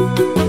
Música